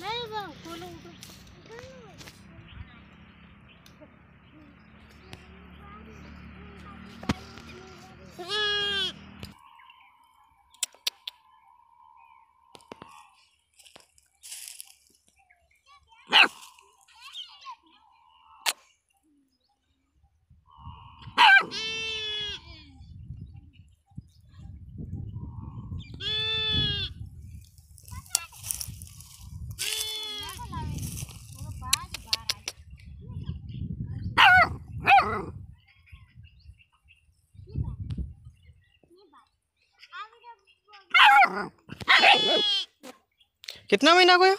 नहीं वो खोलो कितना महीना है